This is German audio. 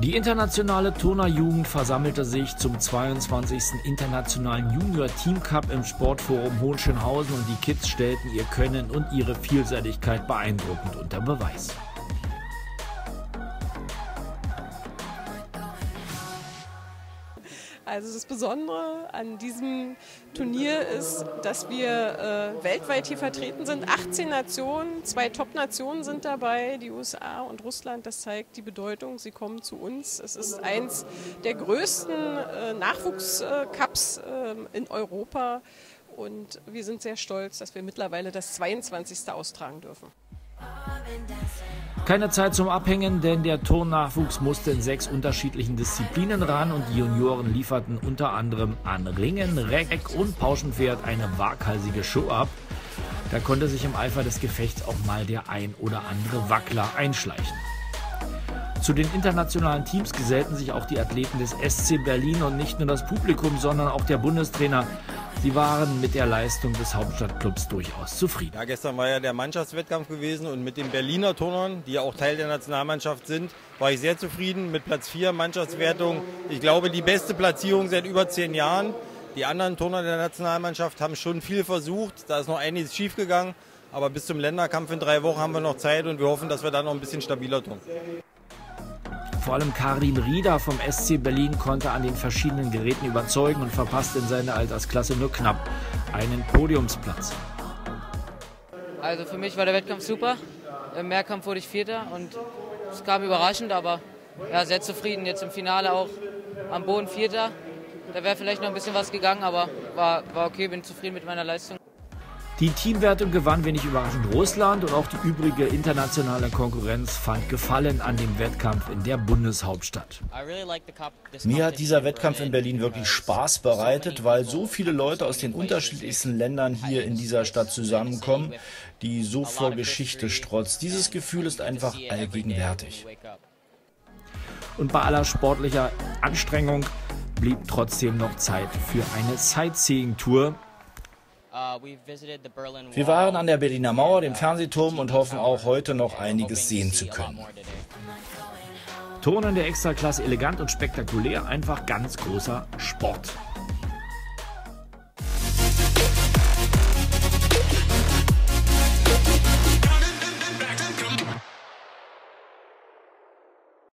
Die internationale Turnerjugend versammelte sich zum 22. Internationalen Junior Team Cup im Sportforum Hohenschönhausen und die Kids stellten ihr Können und ihre Vielseitigkeit beeindruckend unter Beweis. Also das Besondere an diesem Turnier ist, dass wir äh, weltweit hier vertreten sind. 18 Nationen, zwei Top-Nationen sind dabei, die USA und Russland. Das zeigt die Bedeutung. Sie kommen zu uns. Es ist eins der größten äh, Nachwuchscups äh, in Europa. Und wir sind sehr stolz, dass wir mittlerweile das 22. austragen dürfen. Keine Zeit zum Abhängen, denn der Turnnachwuchs musste in sechs unterschiedlichen Disziplinen ran und die Junioren lieferten unter anderem an Ringen, Reck und Pauschenpferd eine waghalsige Show ab. Da konnte sich im Eifer des Gefechts auch mal der ein oder andere Wackler einschleichen. Zu den internationalen Teams gesellten sich auch die Athleten des SC Berlin und nicht nur das Publikum, sondern auch der Bundestrainer Sie waren mit der Leistung des Hauptstadtclubs durchaus zufrieden. Ja, gestern war ja der Mannschaftswettkampf gewesen und mit den Berliner Turnern, die ja auch Teil der Nationalmannschaft sind, war ich sehr zufrieden mit Platz 4 Mannschaftswertung. Ich glaube, die beste Platzierung seit über zehn Jahren. Die anderen Turner der Nationalmannschaft haben schon viel versucht. Da ist noch einiges schiefgegangen. Aber bis zum Länderkampf in drei Wochen haben wir noch Zeit und wir hoffen, dass wir dann noch ein bisschen stabiler tun. Vor allem Karin Rieder vom SC Berlin konnte an den verschiedenen Geräten überzeugen und verpasste in seiner Altersklasse nur knapp einen Podiumsplatz. Also für mich war der Wettkampf super. Im Mehrkampf wurde ich Vierter und es kam überraschend, aber ja, sehr zufrieden. Jetzt im Finale auch am Boden Vierter. Da wäre vielleicht noch ein bisschen was gegangen, aber war, war okay, bin zufrieden mit meiner Leistung. Die Teamwertung gewann wenig überraschend Russland und auch die übrige internationale Konkurrenz fand Gefallen an dem Wettkampf in der Bundeshauptstadt. Mir hat dieser Wettkampf in Berlin wirklich Spaß bereitet, weil so viele Leute aus den unterschiedlichsten Ländern hier in dieser Stadt zusammenkommen, die so vor Geschichte strotzt. Dieses Gefühl ist einfach allgegenwärtig. Und bei aller sportlicher Anstrengung blieb trotzdem noch Zeit für eine Sightseeing-Tour Uh, Wir waren an der Berliner Mauer, dem Fernsehturm und hoffen auch heute noch einiges sehen zu können. Turnen der Extraklasse elegant und spektakulär, einfach ganz großer Sport.